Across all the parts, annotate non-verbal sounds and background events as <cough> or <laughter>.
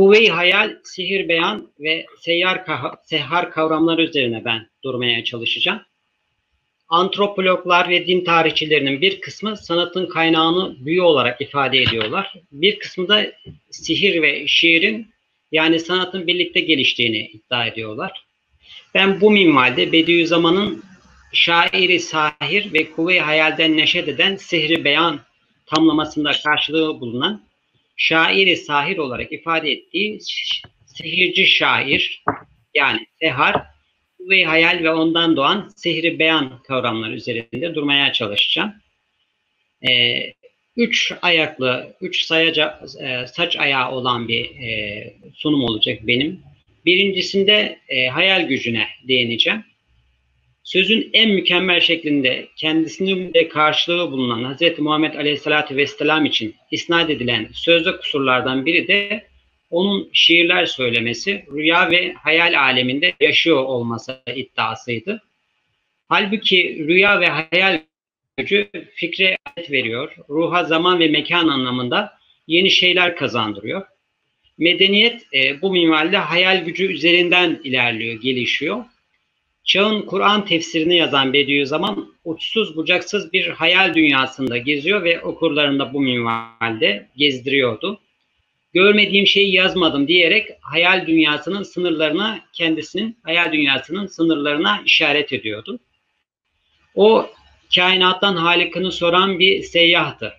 kuvve-i hayal, sihir beyan ve seyyar sehar kavramları üzerine ben durmaya çalışacağım. Antropologlar ve din tarihçilerinin bir kısmı sanatın kaynağını büyü olarak ifade ediyorlar. Bir kısmı da sihir ve şiirin yani sanatın birlikte geliştiğini iddia ediyorlar. Ben bu minvalde Bediüzzaman'ın şairi sahir ve kuvve hayalden neşet eden sihri beyan tamlamasında karşılığı bulunan şairi sahir olarak ifade ettiği sihirci şair yani sehar ve hayal ve ondan doğan sihri beyan kavramları üzerinde durmaya çalışacağım. Ee, üç ayaklı, üç sayaca, e, saç ayağı olan bir e, sunum olacak benim. Birincisinde e, hayal gücüne değineceğim. Sözün en mükemmel şeklinde kendisinin de karşılığı bulunan Hz. Muhammed Aleyhisselatü Vesselam için isnat edilen sözde kusurlardan biri de onun şiirler söylemesi, rüya ve hayal aleminde yaşıyor olması iddiasıydı. Halbuki rüya ve hayal gücü fikre veriyor, ruha zaman ve mekan anlamında yeni şeyler kazandırıyor. Medeniyet e, bu minvalde hayal gücü üzerinden ilerliyor, gelişiyor. Çağın Kur'an tefsirini yazan Bediüzzaman uçsuz bucaksız bir hayal dünyasında geziyor ve okurlarında bu minvalde gezdiriyordu. Görmediğim şeyi yazmadım diyerek hayal dünyasının sınırlarına kendisinin hayal dünyasının sınırlarına işaret ediyordu. O kainattan halikini soran bir seyyahtı.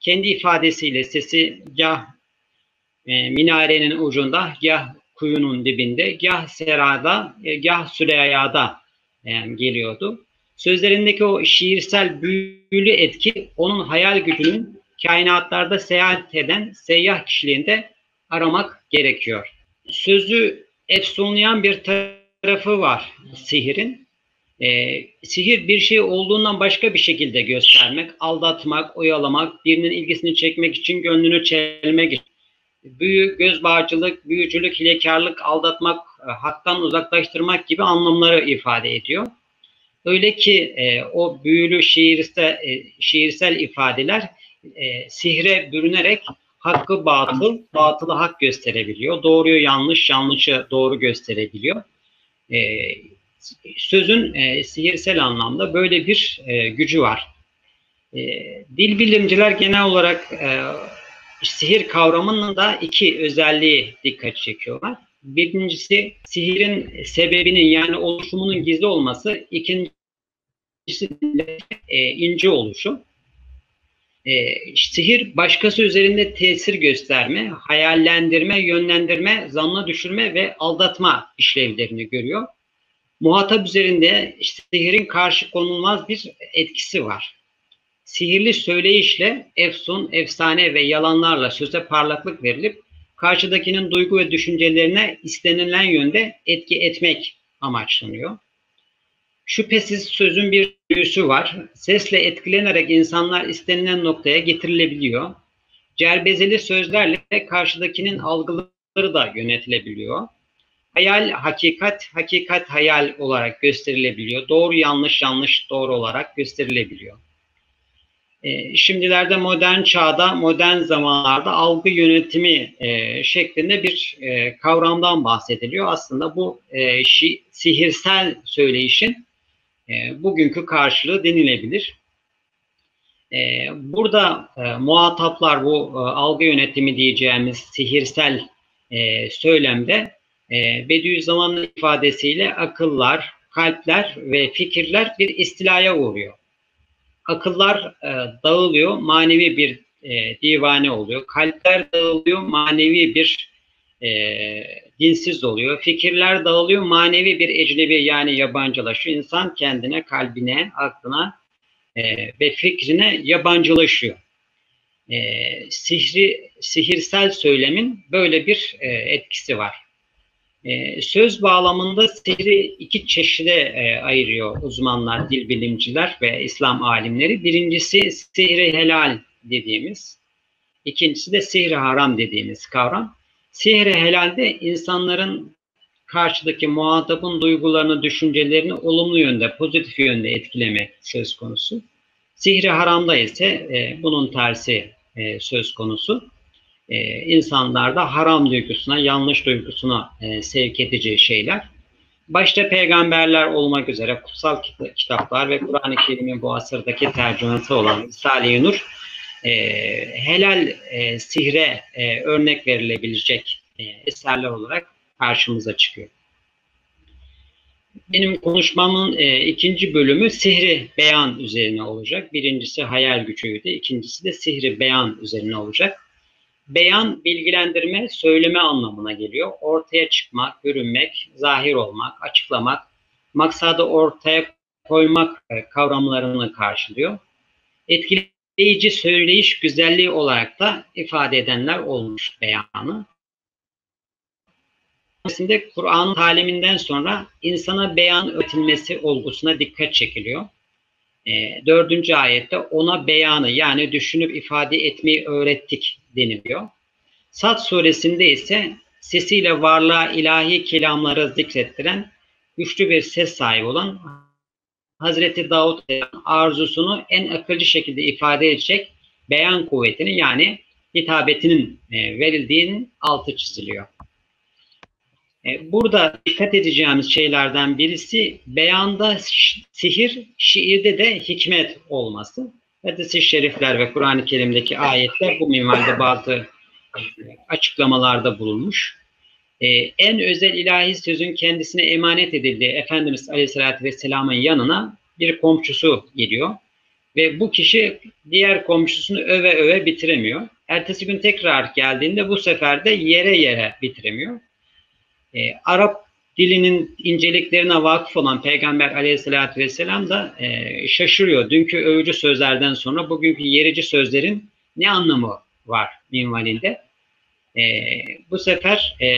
Kendi ifadesiyle sesi gah e, minarenin ucunda, gah kuyunun dibinde, gah serada, e, gah süreyada e, geliyordu. Sözlerindeki o şiirsel büyülü etki onun hayal gücünün kainatlarda seyahat eden seyyah kişiliğinde aramak gerekiyor. Sözü efsunlayan bir tarafı var sihirin. E, sihir bir şey olduğundan başka bir şekilde göstermek, aldatmak, oyalamak, birinin ilgisini çekmek için gönlünü çelmek için büyü, göz bağcılık, büyücülük, hilekarlık, aldatmak, e, haktan uzaklaştırmak gibi anlamları ifade ediyor. Öyle ki e, o büyülü şiirsel, e, şiirsel ifadeler e, sihre bürünerek hakkı batıl, batılı hak gösterebiliyor. Doğruyu yanlış, yanlışı doğru gösterebiliyor. E, sözün e, sihirsel anlamda böyle bir e, gücü var. E, dil bilimciler genel olarak e, sihir kavramının da iki özelliği dikkat çekiyorlar. Birincisi sihirin sebebinin yani oluşumunun gizli olması. İkincisi e, ince oluşu. E, sihir başkası üzerinde tesir gösterme, hayallendirme, yönlendirme, zanla düşürme ve aldatma işlevlerini görüyor. Muhatap üzerinde sihirin karşı konulmaz bir etkisi var sihirli söyleyişle efsun, efsane ve yalanlarla söze parlaklık verilip karşıdakinin duygu ve düşüncelerine istenilen yönde etki etmek amaçlanıyor. Şüphesiz sözün bir büyüsü var. Sesle etkilenerek insanlar istenilen noktaya getirilebiliyor. Cerbezeli sözlerle karşıdakinin algıları da yönetilebiliyor. Hayal hakikat, hakikat hayal olarak gösterilebiliyor. Doğru yanlış yanlış doğru olarak gösterilebiliyor. E, şimdilerde modern çağda, modern zamanlarda algı yönetimi e, şeklinde bir e, kavramdan bahsediliyor. Aslında bu sihirsel söyleyişin bugünkü karşılığı denilebilir. Burada muhataplar bu algı yönetimi diyeceğimiz sihirsel söylemde Bediüzzaman'ın ifadesiyle akıllar, kalpler ve fikirler bir istilaya uğruyor akıllar e, dağılıyor, manevi bir e, divane oluyor. Kalpler dağılıyor, manevi bir e, dinsiz oluyor. Fikirler dağılıyor, manevi bir ecnebi yani yabancılaşıyor. İnsan kendine, kalbine, aklına e, ve fikrine yabancılaşıyor. E, sihri, sihirsel söylemin böyle bir e, etkisi var. E, söz bağlamında sihri iki çeşide e, ayırıyor uzmanlar, dil bilimciler ve İslam alimleri. Birincisi sihri helal dediğimiz, ikincisi de sihri haram dediğimiz kavram. Sihri helalde insanların karşıdaki muhatabın duygularını, düşüncelerini olumlu yönde, pozitif yönde etkilemek söz konusu. Sihri haramda ise e, bunun tersi e, söz konusu. E, insanlarda haram duygusuna, yanlış duygusuna e, sevk edici şeyler. Başta peygamberler olmak üzere kutsal kitaplar ve Kur'an-ı Kerim'in bu asırdaki tercümesi olan Risale-i Nur e, helal e, sihre e, örnek verilebilecek e, eserler olarak karşımıza çıkıyor. Benim konuşmamın e, ikinci bölümü sihri beyan üzerine olacak. Birincisi hayal gücüydü, ikincisi de sihri beyan üzerine olacak. Beyan, bilgilendirme, söyleme anlamına geliyor. Ortaya çıkmak, görünmek, zahir olmak, açıklamak, maksadı ortaya koymak kavramlarını karşılıyor. Etkileyici söyleyiş güzelliği olarak da ifade edenler olmuş beyanı. Aslında Kur'an'ın taliminden sonra insana beyan öğretilmesi olgusuna dikkat çekiliyor. E, dördüncü ayette ona beyanı yani düşünüp ifade etmeyi öğrettik deniliyor. Sat suresinde ise sesiyle varlığa ilahi kelamları zikrettiren güçlü bir ses sahibi olan Hazreti Davud arzusunu en akılcı şekilde ifade edecek beyan kuvvetini yani hitabetinin e, verildiğinin altı çiziliyor. E, burada dikkat edeceğimiz şeylerden birisi beyanda sihir, şiirde de hikmet olması. Hadis-i şerifler ve Kur'an-ı Kerim'deki ayetler bu minvalde bazı açıklamalarda bulunmuş. Ee, en özel ilahi sözün kendisine emanet edildiği Efendimiz Aleyhisselatü Vesselam'ın yanına bir komşusu geliyor. Ve bu kişi diğer komşusunu öve öve bitiremiyor. Ertesi gün tekrar geldiğinde bu sefer de yere yere bitiremiyor. Ee, Arap dilinin inceliklerine vakıf olan Peygamber aleyhissalatü vesselam da e, şaşırıyor. Dünkü övücü sözlerden sonra bugünkü yerici sözlerin ne anlamı var minvalinde. E, bu sefer e,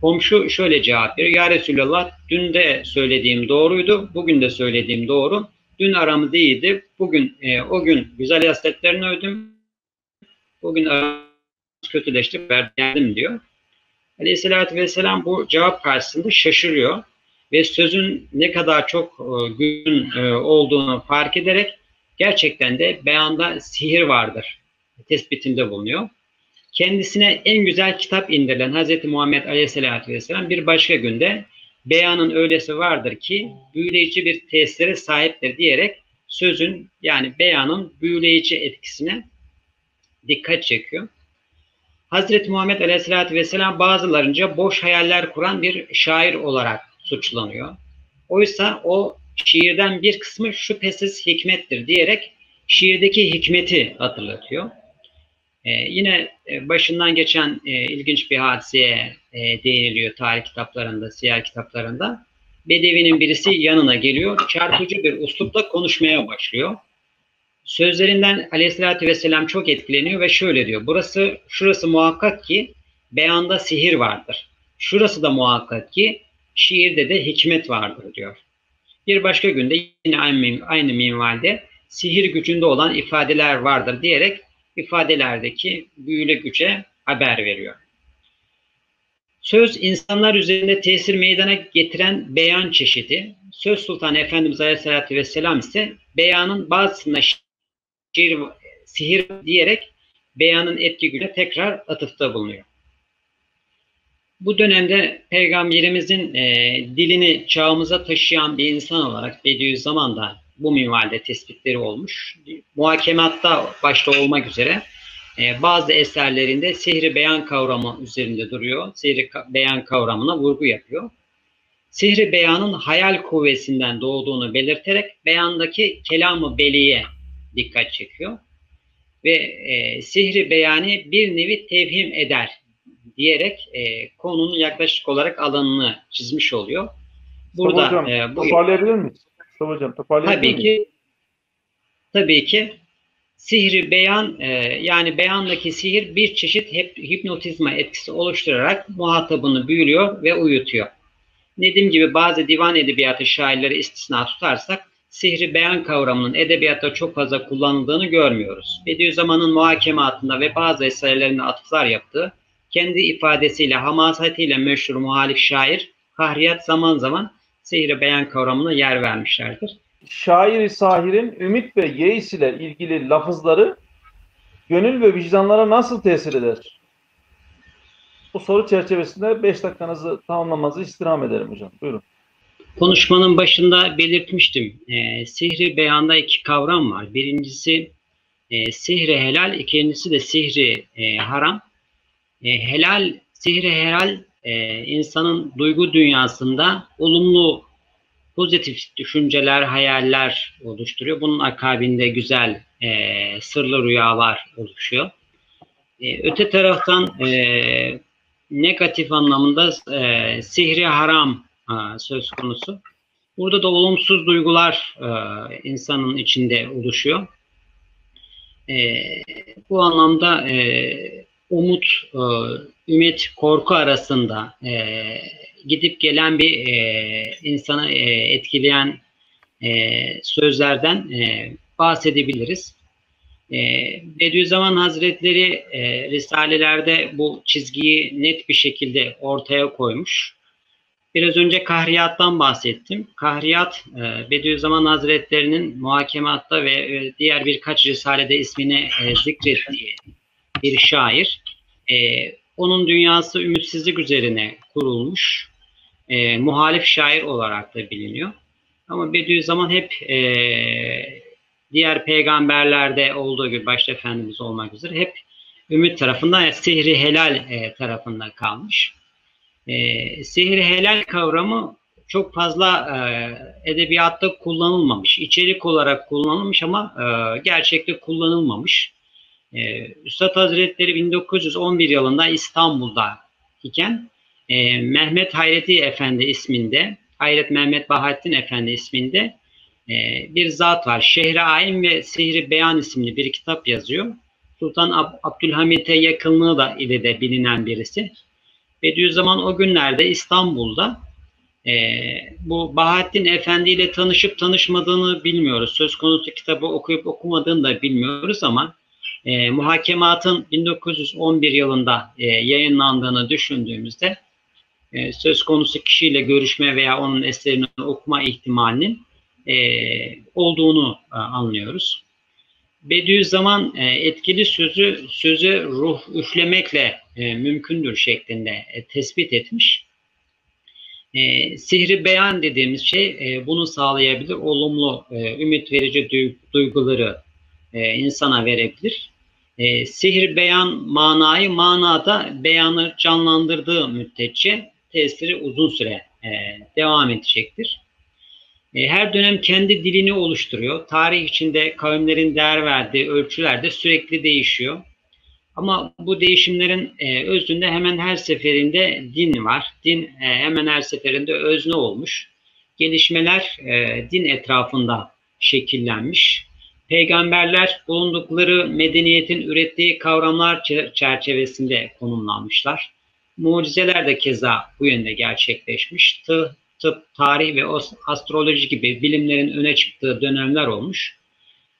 komşu şöyle cevap veriyor. Ya Resulallah dün de söylediğim doğruydu, bugün de söylediğim doğru. Dün aramız iyiydi, bugün e, o gün güzel hasletlerini övdüm, bugün aramız kötüleşti, verdim diyor. Aleyhissalatü vesselam bu cevap karşısında şaşırıyor ve sözün ne kadar çok e, gün e, olduğunu fark ederek gerçekten de beyanda sihir vardır tespitinde bulunuyor. Kendisine en güzel kitap indirilen Hz. Muhammed Aleyhisselatü Vesselam bir başka günde beyanın öylesi vardır ki büyüleyici bir tesire sahiptir diyerek sözün yani beyanın büyüleyici etkisine dikkat çekiyor. Hazreti Muhammed Aleyhisselatü Vesselam bazılarınca boş hayaller kuran bir şair olarak suçlanıyor. Oysa o şiirden bir kısmı şüphesiz hikmettir diyerek şiirdeki hikmeti hatırlatıyor. Ee, yine e, başından geçen e, ilginç bir hadiseye e, değiniliyor tarih kitaplarında, siyer kitaplarında. Bedevinin birisi yanına geliyor, çarpıcı bir uslupla konuşmaya başlıyor. Sözlerinden aleyhissalatü vesselam çok etkileniyor ve şöyle diyor. Burası, şurası muhakkak ki beyanda sihir vardır. Şurası da muhakkak ki şiirde de hikmet vardır diyor. Bir başka günde yine aynı, aynı minvalde sihir gücünde olan ifadeler vardır diyerek ifadelerdeki büyülü güce haber veriyor. Söz insanlar üzerinde tesir meydana getiren beyan çeşidi. Söz Sultan Efendimiz Aleyhisselatü Vesselam ise beyanın bazısında şiir, sihir diyerek beyanın etki gücüne tekrar atıfta bulunuyor. Bu dönemde Peygamberimizin e, dilini çağımıza taşıyan bir insan olarak Bediüzzaman'da bu minvalde tespitleri olmuş. Muhakematta başta olmak üzere e, bazı eserlerinde sihri beyan kavramı üzerinde duruyor. Sihri beyan kavramına vurgu yapıyor. Sihri beyanın hayal kuvvesinden doğduğunu belirterek beyandaki kelamı beliye dikkat çekiyor. Ve e, sihri beyani bir nevi tevhim eder diyerek e, konunun yaklaşık olarak alanını çizmiş oluyor. Burada hocam, e, bu toparlayabilir miyiz? Mustafa hocam toparlayabilir Tabii ki tabii ki sihri beyan e, yani beyandaki sihir bir çeşit hep hipnotizma etkisi oluşturarak muhatabını büyülüyor ve uyutuyor. Dediğim gibi bazı divan edebiyatı şairleri istisna tutarsak sihri beyan kavramının edebiyatta çok fazla kullanıldığını görmüyoruz. Bediüzzaman'ın muhakematında ve bazı eserlerinde atıflar yaptığı, kendi ifadesiyle, hamasetiyle meşhur muhalif şair Kahriyat zaman zaman sihri beyan kavramına yer vermişlerdir. Şairi sahirin ümit ve yeis ile ilgili lafızları gönül ve vicdanlara nasıl tesir eder? Bu soru çerçevesinde 5 dakikanızı tamamlamanızı istirham ederim hocam. Buyurun. Konuşmanın başında belirtmiştim. E, sihri beyanda iki kavram var. Birincisi e, sihri helal, ikincisi de sihri e, haram. E, helal, sihri helal e, insanın duygu dünyasında olumlu, pozitif düşünceler, hayaller oluşturuyor. Bunun akabinde güzel, e, sırlı rüyalar oluşuyor. E, öte taraftan e, negatif anlamında e, sihri haram e, söz konusu. Burada da olumsuz duygular e, insanın içinde oluşuyor. E, bu anlamda umut, ümit, korku arasında gidip gelen bir e, insanı etkileyen sözlerden bahsedebiliriz. Bediüzzaman Hazretleri e, Risalelerde bu çizgiyi net bir şekilde ortaya koymuş. Biraz önce kahriyattan bahsettim. Kahriyat e, Bediüzzaman Hazretleri'nin muhakematta ve e, diğer birkaç risalede ismini e, zikrettiği bir şair. Onun dünyası ümitsizlik üzerine kurulmuş. Muhalif şair olarak da biliniyor. Ama Bediüzzaman hep diğer peygamberlerde olduğu gibi başta Efendimiz olmak üzere hep ümit tarafında yani sihri helal e, tarafında kalmış. E, sihri helal kavramı çok fazla e, edebiyatta kullanılmamış. İçerik olarak kullanılmış ama e, gerçekte kullanılmamış. E, Üstad Hazretleri 1911 yılında İstanbul'da iken e, Mehmet Hayreti Efendi isminde, Hayret Mehmet Bahattin Efendi isminde e, bir zat var. Şehri Ayin ve Sihri Beyan isimli bir kitap yazıyor. Sultan Ab Abdülhamit'e yakınlığı da ile de bilinen birisi. Bediüzzaman o günlerde İstanbul'da e, bu Bahattin Efendi ile tanışıp tanışmadığını bilmiyoruz. Söz konusu kitabı okuyup okumadığını da bilmiyoruz ama e, muhakematın 1911 yılında e, yayınlandığını düşündüğümüzde e, söz konusu kişiyle görüşme veya onun eserini okuma ihtimalinin e, olduğunu e, anlıyoruz. Bediüzzaman e, etkili sözü sözü ruh üflemekle e, mümkündür şeklinde e, tespit etmiş. E, sihri beyan dediğimiz şey e, bunu sağlayabilir. Olumlu, e, ümit verici duyguları e, insana verebilir. E, sihir beyan manayı manada beyanı canlandırdığı müddetçe tesiri uzun süre e, devam edecektir. E, her dönem kendi dilini oluşturuyor. Tarih içinde kavimlerin değer verdiği ölçüler de sürekli değişiyor. Ama bu değişimlerin e, özünde hemen her seferinde din var. Din e, hemen her seferinde özne olmuş. Gelişmeler e, din etrafında şekillenmiş. Peygamberler bulundukları medeniyetin ürettiği kavramlar çerçevesinde konumlanmışlar. Mucizeler de keza bu yönde gerçekleşmiş. Tıp, tıp, tarih ve astroloji gibi bilimlerin öne çıktığı dönemler olmuş.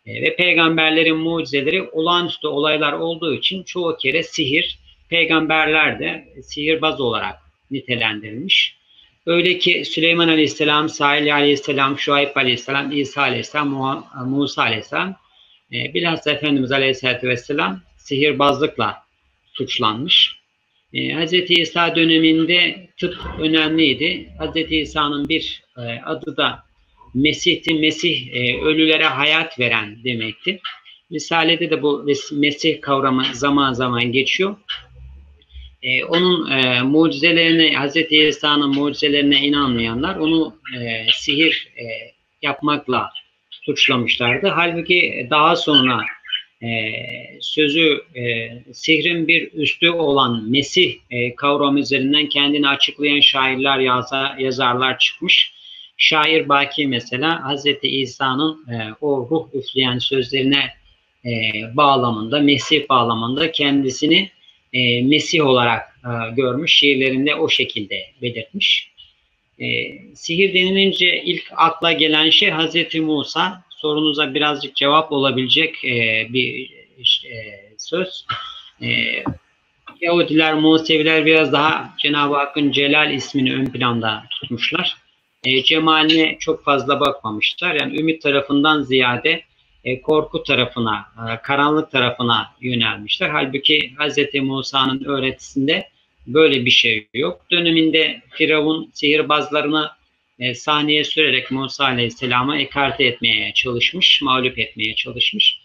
E, ve peygamberlerin mucizeleri olağanüstü olaylar olduğu için çoğu kere sihir, peygamberler de sihirbaz olarak nitelendirilmiş. Öyle ki Süleyman Aleyhisselam, Salih Aleyhisselam, Şuayb Aleyhisselam, İsa Aleyhisselam, Musa Aleyhisselam, e, bilhassa Efendimiz Aleyhisselatü Vesselam sihirbazlıkla suçlanmış. E, Hz. İsa döneminde tıp önemliydi. Hz. İsa'nın bir e, adı da Mesih'ti. Mesih e, ölülere hayat veren demekti. Risale'de de bu Mesih kavramı zaman zaman geçiyor. E, onun e, mucizelerine, Hz. İsa'nın mucizelerine inanmayanlar onu e, sihir e, yapmakla suçlamışlardı. Halbuki daha sonra e, sözü e, sihrin bir üstü olan Mesih e, kavramı üzerinden kendini açıklayan şairler, yaza, yazarlar çıkmış. Şair Baki mesela Hz. İsa'nın e, o ruh üfleyen sözlerine e, bağlamında, Mesih bağlamında kendisini e, Mesih olarak e, görmüş. Şiirlerinde o şekilde belirtmiş. E, sihir denilince ilk akla gelen şey Hz. Musa. Sorunuza birazcık cevap olabilecek e, bir e, söz. E, Yahudiler, Museviler biraz daha Cenab-ı Hakk'ın Celal ismini ön planda tutmuşlar. E, cemaline çok fazla bakmamışlar. Yani ümit tarafından ziyade e, korku tarafına, e, karanlık tarafına yönelmişler. Halbuki Hz. Musa'nın öğretisinde böyle bir şey yok. Döneminde Firavun sihirbazlarını e, sahneye sürerek Musa Aleyhisselam'ı ekarte etmeye çalışmış, mağlup etmeye çalışmış.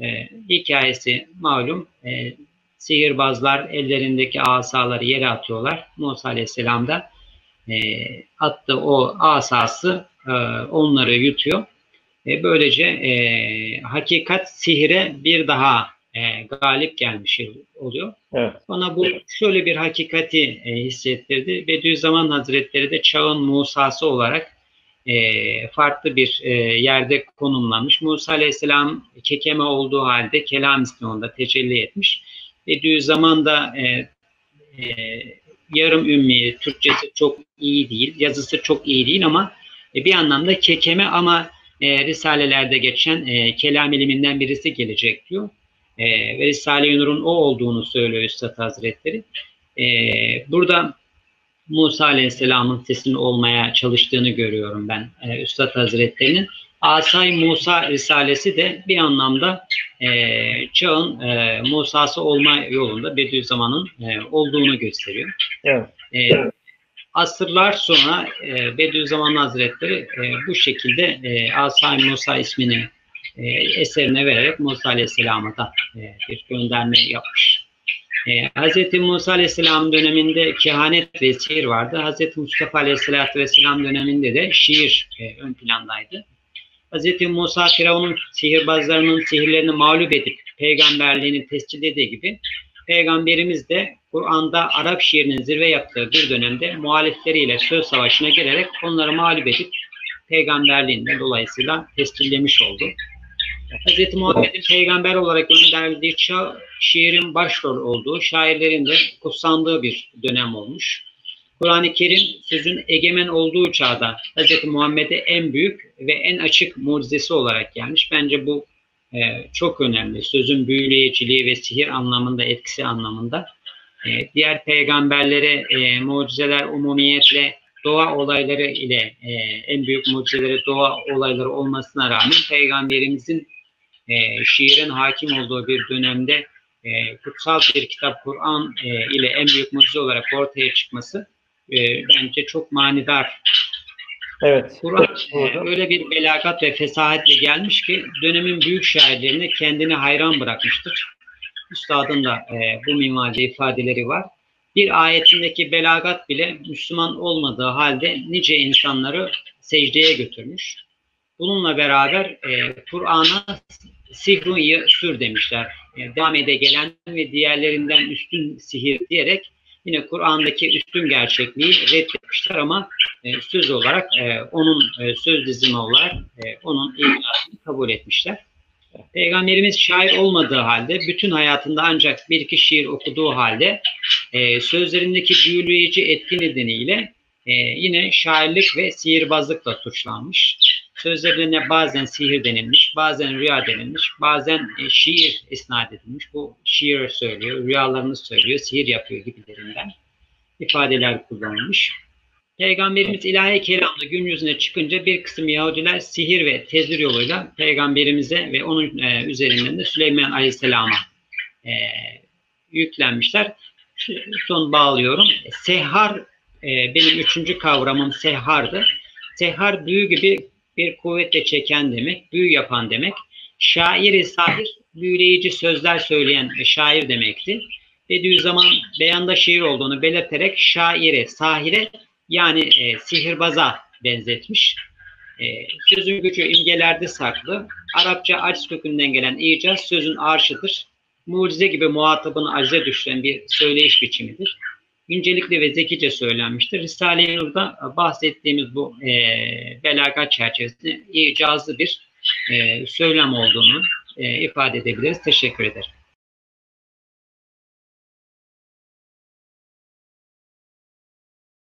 E, hikayesi malum. E, sihirbazlar ellerindeki asaları yere atıyorlar. Musa Aleyhisselam da e, attığı o asası e, onları yutuyor. E, böylece e, hakikat sihire bir daha e, galip gelmiş oluyor. Evet. Bana bu şöyle bir hakikati e, hissettirdi. Bediüzzaman Hazretleri de çağın Musa'sı olarak e, farklı bir e, yerde konumlanmış. Musa Aleyhisselam kekeme olduğu halde kelam ismi onda tecelli etmiş. Bediüzzaman da e, e, yarım ümmi, Türkçesi çok iyi değil, yazısı çok iyi değil ama e, bir anlamda kekeme ama e, Risalelerde geçen e, kelam iliminden birisi gelecek diyor. E, ve Risale-i Nur'un o olduğunu söylüyor Üstad Hazretleri. E, burada Musa Aleyhisselam'ın sesini olmaya çalıştığını görüyorum ben e, Üstad Hazretleri'nin. Asay Musa Risalesi de bir anlamda e, çağın e, Musa'sı olma yolunda Bediüzzaman'ın e, olduğunu gösteriyor. Evet. E, asırlar sonra e, Bediüzzaman Hazretleri e, bu şekilde e, Asay Musa ismini e, eserine vererek Musa Aleyhisselam'a da e, bir gönderme yapmış. E, Hz. Musa Aleyhisselam döneminde kehanet ve sihir vardı. Hz. Mustafa Aleyhisselatü Vesselam döneminde de şiir e, ön plandaydı. Hz. Musa Firavun'un sihirbazlarının sihirlerini mağlup edip peygamberliğini tescil dediği gibi Peygamberimiz de Kur'an'da Arap şiirinin zirve yaptığı bir dönemde muhalifleriyle söz savaşına girerek onları mağlup edip peygamberliğinde dolayısıyla tescillemiş oldu. Hz. Muhammed'in peygamber olarak gönderdiği çağ şiirin başrol olduğu, şairlerin de kutsandığı bir dönem olmuş. Kur'an-ı Kerim sözün egemen olduğu çağda Hz. Muhammed'e en büyük ve en açık mucizesi olarak gelmiş. Bence bu e, çok önemli. Sözün büyüleyiciliği ve sihir anlamında, etkisi anlamında. E, diğer peygamberlere e, mucizeler umumiyetle doğa olayları ile e, en büyük mucizeleri doğa olayları olmasına rağmen peygamberimizin e, şiirin hakim olduğu bir dönemde e, kutsal bir kitap Kur'an e, ile en büyük mucize olarak ortaya çıkması e, bence çok manidar. Evet. Kur'an e, <laughs> öyle bir belagat ve fesahatle gelmiş ki dönemin büyük şairlerine kendini hayran bırakmıştır. Üstadın da e, bu minvalde ifadeleri var. Bir ayetindeki belagat bile Müslüman olmadığı halde nice insanları secdeye götürmüş. Bununla beraber e, Kur'an'a sihrun sür demişler. Yani devam ede gelen ve diğerlerinden üstün sihir diyerek yine Kur'an'daki üstün gerçekliği reddetmişler ama e, söz olarak e, onun e, söz dizimi olarak onun icazını kabul etmişler. Peygamberimiz şair olmadığı halde bütün hayatında ancak bir iki şiir okuduğu halde sözlerindeki büyüleyici etki nedeniyle e, yine şairlik ve sihirbazlıkla suçlanmış. Sözlerine bazen sihir denilmiş, bazen rüya denilmiş, bazen e, şiir isnat edilmiş. Bu şiir söylüyor, rüyalarını söylüyor, sihir yapıyor gibilerinden ifadeler kullanılmış. Peygamberimiz ilahi kelamla gün yüzüne çıkınca bir kısım Yahudiler sihir ve tezir yoluyla peygamberimize ve onun e, üzerinden de Süleyman Aleyhisselam'a e, yüklenmişler. Son bağlıyorum. Sehar e, benim üçüncü kavramım sehardı. Sehar büyü gibi bir kuvvetle çeken demek, büyü yapan demek. Şairi sahir, büyüleyici sözler söyleyen şair demekti. Bediüzzaman beyanda şiir olduğunu belirterek şaire, sahire yani e, sihirbaza benzetmiş. E, sözün gücü imgelerde saklı. Arapça aciz kökünden gelen icaz sözün arşıdır. Mucize gibi muhatabını acize düşüren bir söyleyiş biçimidir. İncelikli ve zekice söylenmiştir. Risale-i Nur'da bahsettiğimiz bu e, belagat çerçevesinde icazlı bir e, söylem olduğunu e, ifade edebiliriz. Teşekkür ederim.